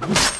you